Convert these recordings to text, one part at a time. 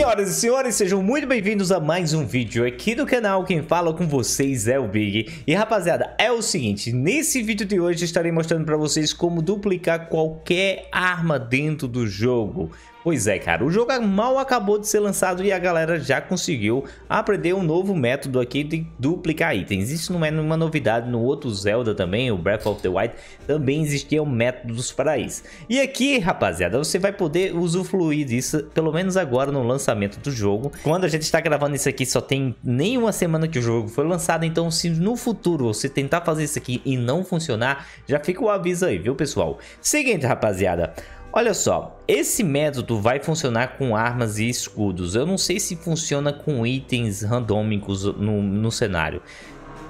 Senhoras e senhores, sejam muito bem-vindos a mais um vídeo aqui do canal. Quem fala com vocês é o Big. E rapaziada, é o seguinte, nesse vídeo de hoje estarei mostrando para vocês como duplicar qualquer arma dentro do jogo. Pois é, cara, o jogo mal acabou de ser lançado e a galera já conseguiu aprender um novo método aqui de duplicar itens. Isso não é nenhuma novidade no outro Zelda também, o Breath of the Wild, também existiam métodos para isso. E aqui, rapaziada, você vai poder usufruir disso, pelo menos agora no lançamento do jogo. Quando a gente está gravando isso aqui, só tem nem uma semana que o jogo foi lançado, então se no futuro você tentar fazer isso aqui e não funcionar, já fica o aviso aí, viu pessoal? Seguinte, rapaziada, Olha só, esse método vai funcionar com armas e escudos. Eu não sei se funciona com itens randômicos no, no cenário.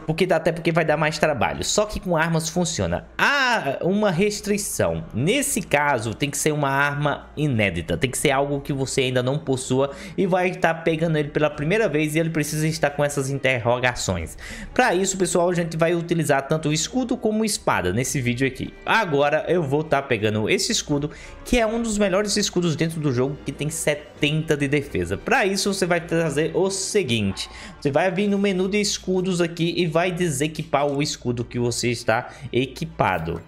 Porque dá até porque vai dar mais trabalho. Só que com armas funciona. Há uma restrição. Nesse caso, tem que ser uma arma inédita. Tem que ser algo que você ainda não possua e vai estar pegando ele pela primeira vez e ele precisa estar com essas interrogações. Para isso, pessoal, a gente vai utilizar tanto escudo como espada nesse vídeo aqui. Agora eu vou estar pegando esse escudo, que é um dos melhores escudos dentro do jogo, que tem 70 de defesa. Para isso, você vai trazer o seguinte. Você vai vir no menu de escudos aqui e vai desequipar o escudo que você está equipado.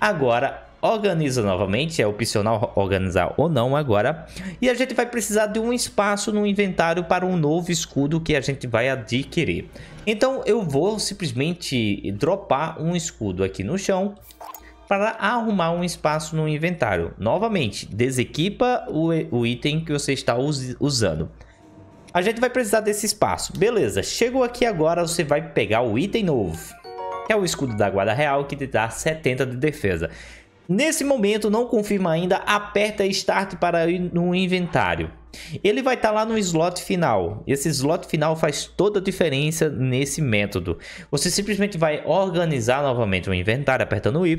Agora, organiza novamente, é opcional organizar ou não agora. E a gente vai precisar de um espaço no inventário para um novo escudo que a gente vai adquirir. Então eu vou simplesmente dropar um escudo aqui no chão para arrumar um espaço no inventário. Novamente, desequipa o, o item que você está us usando. A gente vai precisar desse espaço. Beleza, chegou aqui agora, você vai pegar o item novo. Que é o escudo da guarda real, que te dá 70 de defesa. Nesse momento, não confirma ainda, aperta Start para ir no inventário. Ele vai estar tá lá no slot final. Esse slot final faz toda a diferença nesse método. Você simplesmente vai organizar novamente o inventário apertando o Y.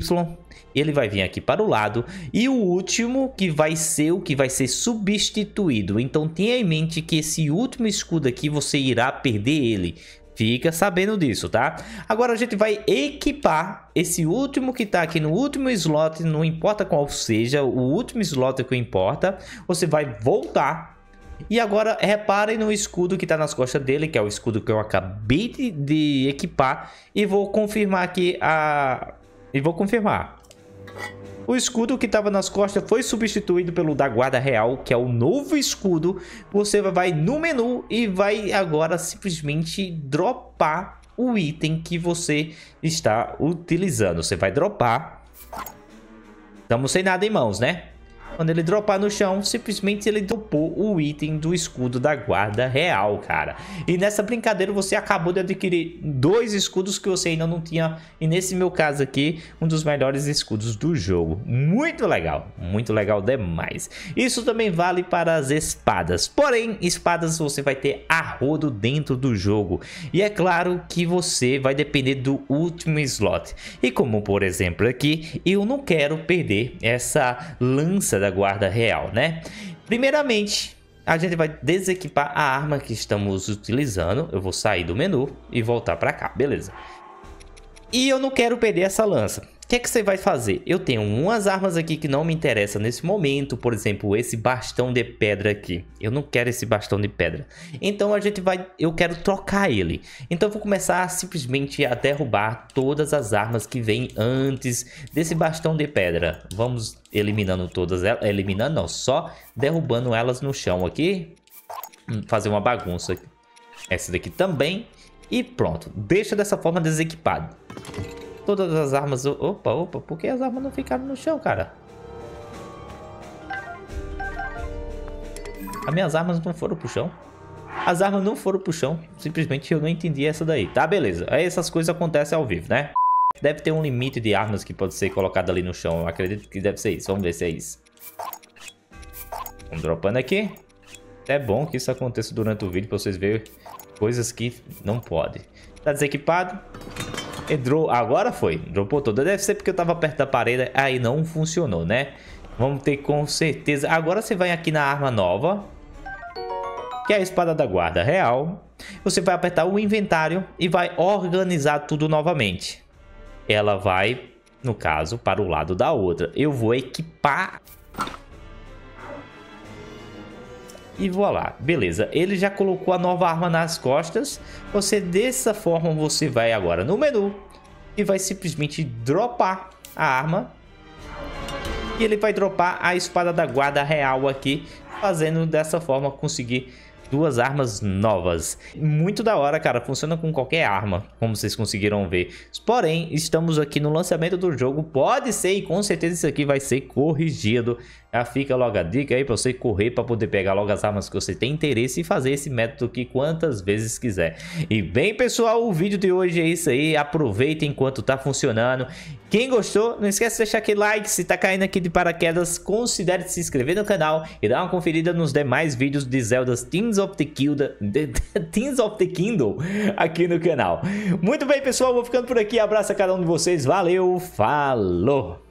Ele vai vir aqui para o lado. E o último que vai ser o que vai ser substituído. Então tenha em mente que esse último escudo aqui você irá perder ele. Fica sabendo disso, tá? Agora a gente vai equipar esse último que tá aqui no último slot, não importa qual seja, o último slot que importa. Você vai voltar e agora reparem no escudo que está nas costas dele, que é o escudo que eu acabei de, de equipar. E vou confirmar aqui a... E vou confirmar. O escudo que estava nas costas foi substituído pelo da guarda real, que é o novo escudo. Você vai no menu e vai agora simplesmente dropar o item que você está utilizando. Você vai dropar. Estamos sem nada em mãos, né? Quando ele dropar no chão, simplesmente ele dropou o item do escudo da guarda real, cara. E nessa brincadeira você acabou de adquirir dois escudos que você ainda não tinha. E nesse meu caso aqui, um dos melhores escudos do jogo. Muito legal, muito legal demais. Isso também vale para as espadas. Porém, espadas você vai ter a rodo dentro do jogo. E é claro que você vai depender do último slot. E como por exemplo aqui, eu não quero perder essa lança da guarda real, né? Primeiramente, a gente vai desequipar a arma que estamos utilizando. Eu vou sair do menu e voltar para cá, beleza. E eu não quero perder essa lança que é que você vai fazer? Eu tenho umas armas aqui que não me interessam nesse momento, por exemplo, esse bastão de pedra aqui. Eu não quero esse bastão de pedra. Então a gente vai, eu quero trocar ele. Então eu vou começar simplesmente a derrubar todas as armas que vêm antes desse bastão de pedra. Vamos eliminando todas elas, eliminando não, só derrubando elas no chão aqui. Hum, fazer uma bagunça. Essa daqui também. E pronto, deixa dessa forma desequipado todas as armas... Opa, opa, por que as armas não ficaram no chão, cara? As minhas armas não foram pro chão. As armas não foram pro chão. Simplesmente eu não entendi essa daí. Tá, beleza. Aí essas coisas acontecem ao vivo, né? Deve ter um limite de armas que pode ser colocado ali no chão. Eu acredito que deve ser isso. Vamos ver se é isso. Vamos dropando aqui. É bom que isso aconteça durante o vídeo para vocês verem coisas que não pode. Tá desequipado. Entrou, agora foi, dropou toda. Deve ser porque eu tava perto da parede, aí não funcionou, né? Vamos ter com certeza. Agora você vai aqui na arma nova, que é a espada da guarda real. Você vai apertar o inventário e vai organizar tudo novamente. Ela vai, no caso, para o lado da outra. Eu vou equipar E voilá, beleza. Ele já colocou a nova arma nas costas. Você, dessa forma, você vai agora no menu e vai simplesmente dropar a arma. E ele vai dropar a espada da guarda real aqui, fazendo dessa forma conseguir duas armas novas. Muito da hora, cara. Funciona com qualquer arma, como vocês conseguiram ver. Porém, estamos aqui no lançamento do jogo. Pode ser e com certeza isso aqui vai ser corrigido. Já fica logo a dica aí para você correr para poder pegar logo as armas que você tem interesse e fazer esse método aqui quantas vezes quiser. E bem, pessoal, o vídeo de hoje é isso aí. Aproveita enquanto tá funcionando. Quem gostou, não esquece de deixar aquele like. Se tá caindo aqui de paraquedas, considere se inscrever no canal e dar uma conferida nos demais vídeos de Zelda's Teens of the Teens of the Kingdom aqui no canal. Muito bem, pessoal, vou ficando por aqui. Abraço a cada um de vocês. Valeu, falou!